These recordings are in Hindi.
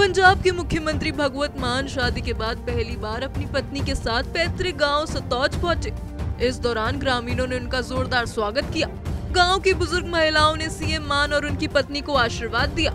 पंजाब के मुख्यमंत्री भगवत मान शादी के बाद पहली बार अपनी पत्नी के साथ पैतृक गाँव सतौज पहुँचे। इस दौरान ग्रामीणों ने उनका जोरदार स्वागत किया। गाँव की बुज़ुर्ग महिलाओं ने सीएम मान और उनकी पत्नी को आशीर्वाद दिया।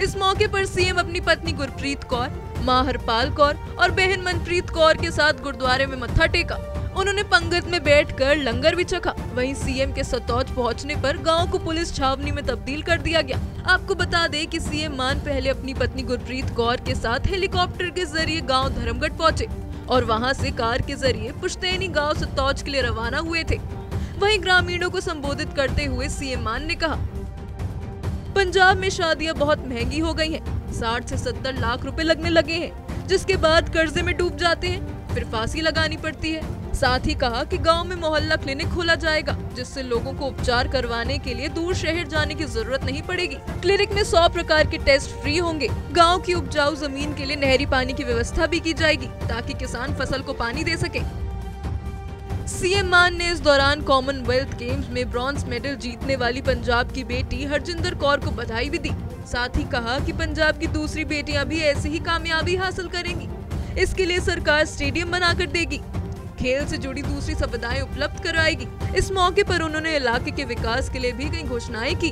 इस मौके पर सीएम अपनी पत्नी गुरप्रीत कौर माँ हरपाल कौर और बहन मनप्रीत कौर के साथ गुरुद्वारे में मत्था टेका। उन्होंने पंगत में बैठकर लंगर भी चखा। वहीं सीएम के सतौज पहुँचने पर गाँव को पुलिस छावनी में तब्दील कर दिया गया। आपको बता दें कि सीएम मान पहले अपनी पत्नी गुरप्रीत कौर के साथ हेलीकॉप्टर के ज़रिए गाँव धर्मगढ़ पहुँचे और वहाँ से कार के ज़रिए पुश्तैनी गाँव सतौज के लिए रवाना हुए थे। वहीं ग्रामीणों को संबोधित करते हुए सीएम मान ने कहा, पंजाब में शादियाँ बहुत महँगी हो गई हैं। साठ से सत्तर लाख रुपए लगने लगे हैं, जिसके बाद कर्जे में डूब जाते हैं, फिर फांसी लगानी पड़ती है। साथ ही कहा कि गाँव में मोहल्ला क्लिनिक खोला जाएगा, जिससे लोगों को उपचार करवाने के लिए दूर शहर जाने की ज़रूरत नहीं पड़ेगी। क्लिनिक में सौ प्रकार के टेस्ट फ्री होंगे। गाँव की उपजाऊ ज़मीन के लिए नहरी पानी की व्यवस्था भी की जाएगी, ताकि किसान फ़सल को पानी दे सके। सीएम मान ने इस दौरान कॉमनवेल्थ गेम्स में ब्रॉन्ज मेडल जीतने वाली पंजाब की बेटी हरजिंदर कौर को बधाई भी दी। साथ ही कहा कि पंजाब की दूसरी बेटियाँ भी ऐसे ही कामयाबी हासिल करेंगी। इसके लिए सरकार स्टेडियम बनाकर देगी। खेल से जुड़ी दूसरी सुविधाएँ उपलब्ध कराएगी इस मौके पर उन्होंने इलाके के विकास के लिए भी कई घोषणाएँ की।